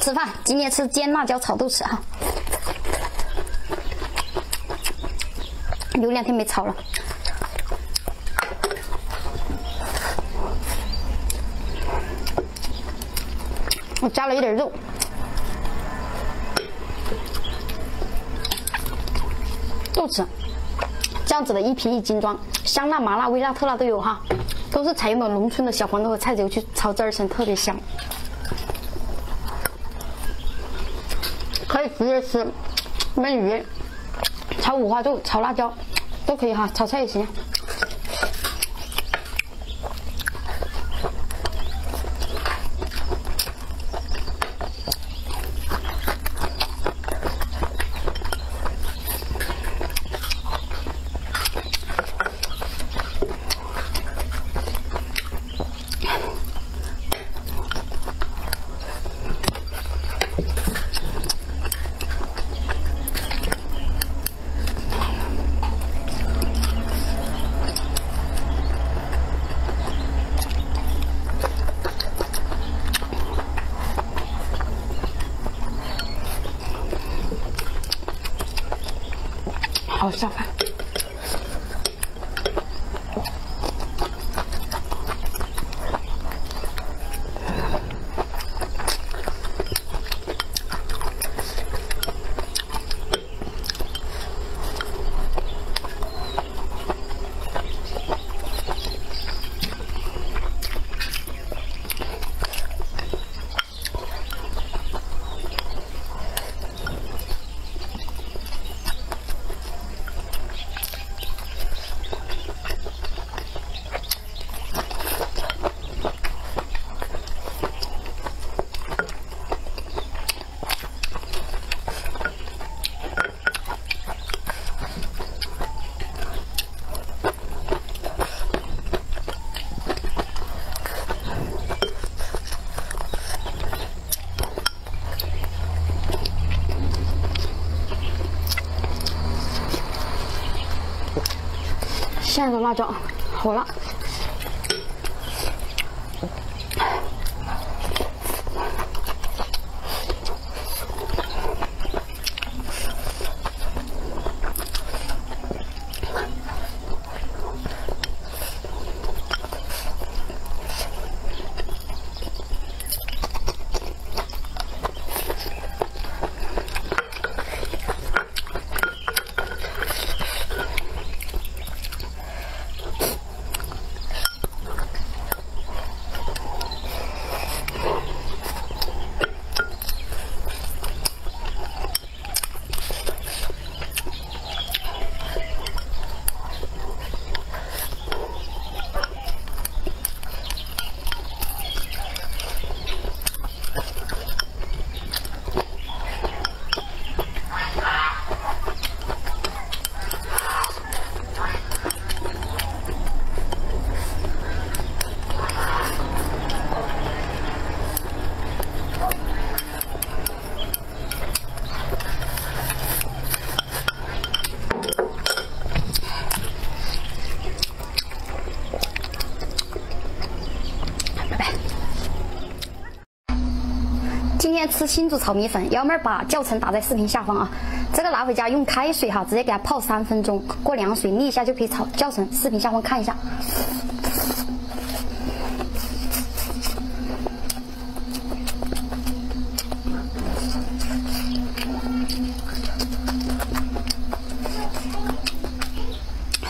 吃饭，今天吃煎辣椒炒豆豉哈。有两天没炒了。我加了一点肉，豆豉，这样子的一瓶一斤装，香辣、麻辣、微辣、特辣都有哈，都是采用的农村的小黄豆和菜籽油去炒汁儿成，特别香。可以直接吃焖鱼、炒五花肉、炒辣椒都可以哈，炒菜也行。上班这种辣椒好辣。今天吃新煮炒米粉，幺妹儿把教程打在视频下方啊。这个拿回家用开水哈，直接给它泡三分钟，过凉水沥一下就可以炒。教程视频下方看一下。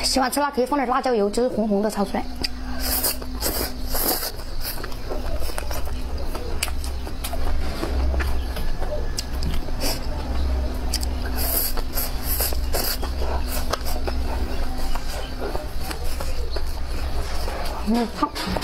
喜欢吃辣可以放点辣椒油，就是红红的炒出来。我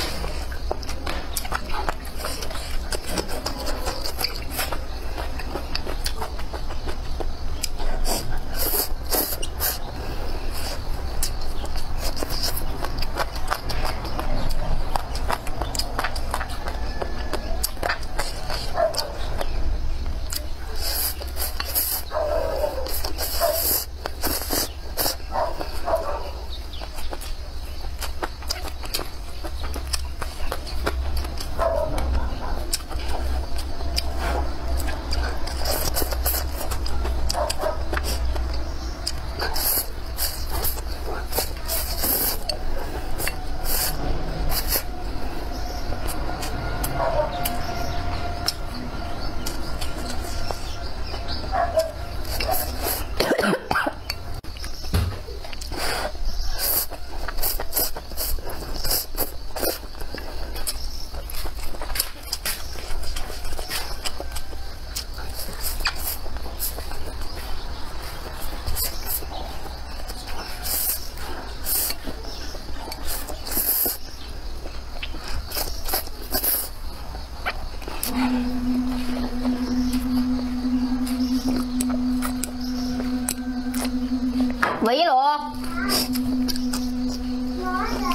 喂，一龙，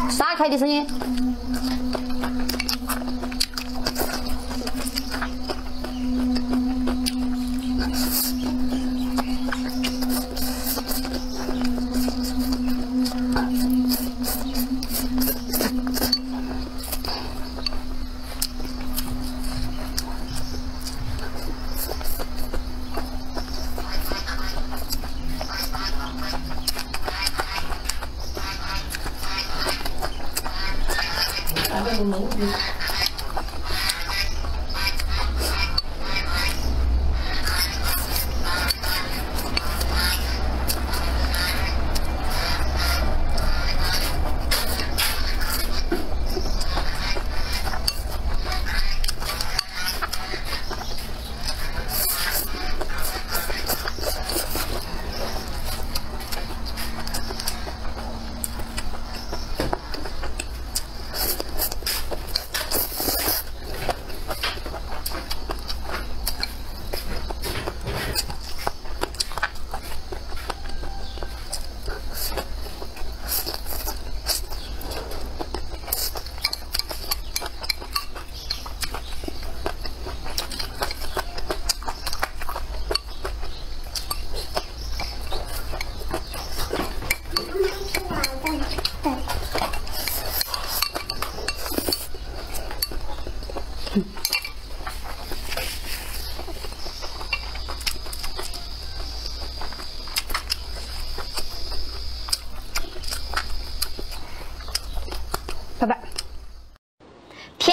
撒开的声音。拜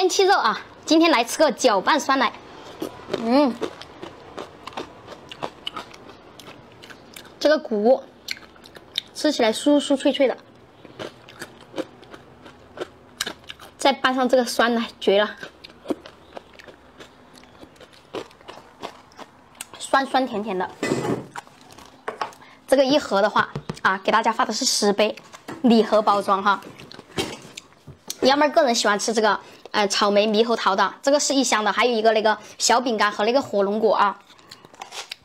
天气热啊，今天来吃个搅拌酸奶。嗯，这个骨吃起来酥酥脆脆的，再拌上这个酸奶，绝了！酸酸甜甜的。这个一盒的话啊，给大家发的是十杯礼盒包装哈。幺妹个人喜欢吃这个，呃，草莓猕猴桃的，这个是一箱的，还有一个那个小饼干和那个火龙果啊。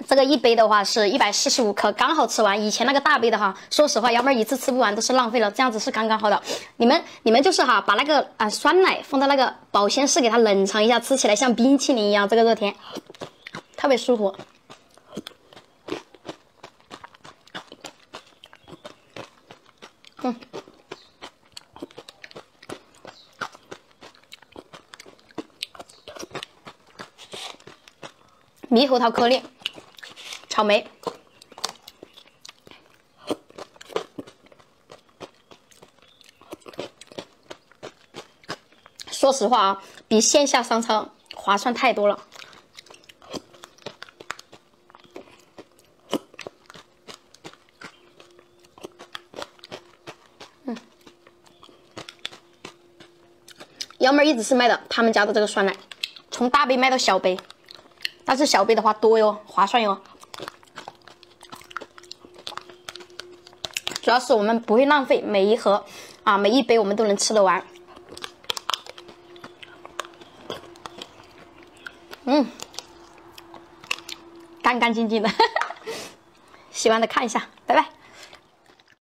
这个一杯的话是一百四十五克，刚好吃完。以前那个大杯的哈，说实话，幺妹一次吃不完都是浪费了，这样子是刚刚好的。你们你们就是哈，把那个啊酸奶放到那个保鲜室给它冷藏一下，吃起来像冰淇淋一样，这个热天特别舒服。猕猴桃颗粒，草莓。说实话啊，比线下商超划算太多了。嗯，幺妹一直是卖的他们家的这个酸奶，从大杯卖到小杯。但是小杯的话多哟，划算哟。主要是我们不会浪费，每一盒啊，每一杯我们都能吃得完。嗯，干干净净的，喜欢的看一下，拜拜。